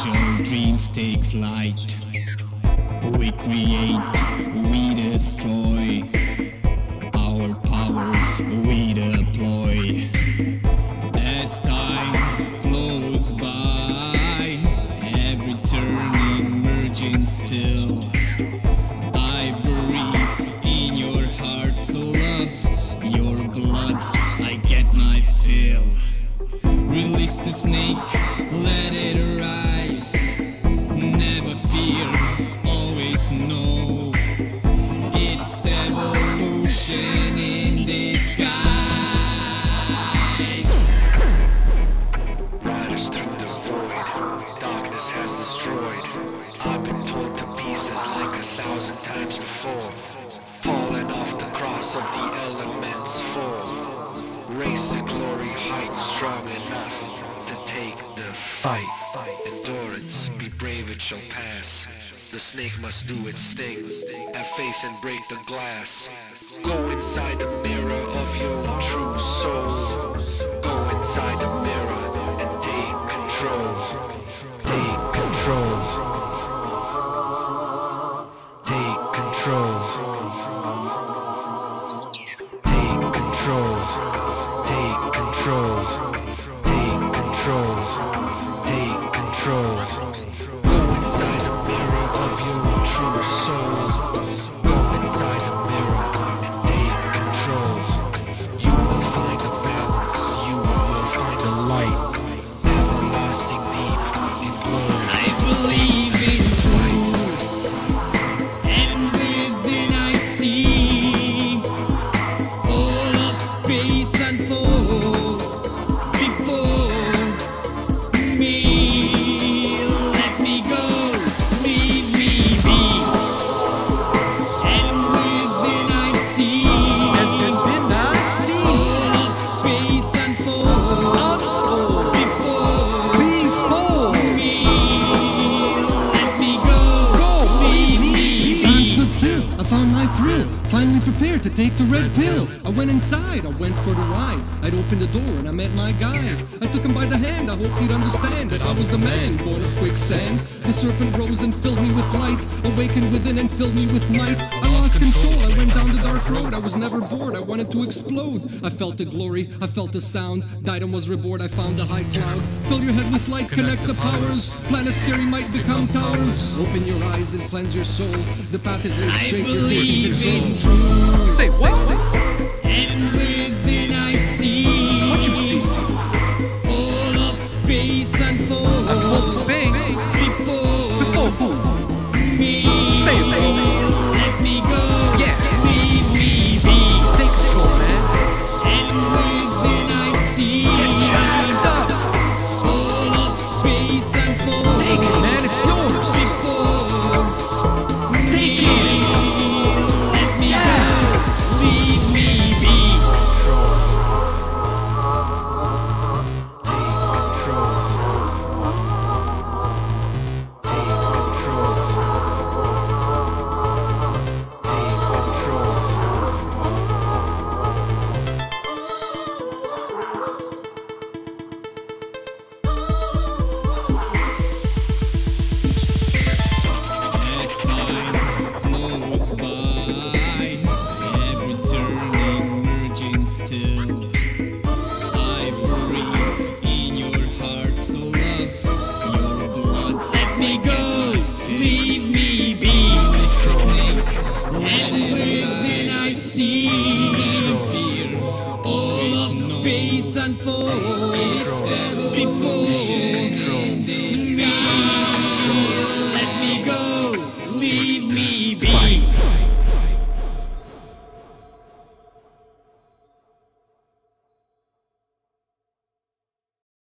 dreams take flight. We create, we destroy. Our powers we deploy. As time flows by, every turning merging still. I breathe in your heart's love, your blood. I get my fill. Release the snake, let it know. It's evolution in disguise. Riders through the void, darkness has destroyed. I've been torn to pieces like a thousand times before. Falling off the cross of the elements fall. Race to glory heights strong enough to take the fight. Endurance, be brave, it shall pass. The snake must do its thing. Have faith and break the glass. Go inside the mirror of your true soul. Go inside the mirror and take control. Take control. Take control. Thrill. Finally prepared to take the red pill. I went inside. I went for the ride. I'd opened the door and I met my guy. I took him by the hand. I hope he'd understand that I was the man born of quicksand. The serpent rose and filled me with light. Awakened within and filled me with might. I lost control. I went down the dark road. I was never bored. I wanted to explode. I felt the glory. I felt the sound. Died and was reborn. I found the high cloud. Fill your head with light. Connect the powers. Planets scary might become towers. Open your eyes and cleanse your soul. The path is laid straight. You're believe taking in control. truth, Say what? me go, leave me be, Mr. Snake. And within I see fear, all of space unfolds before.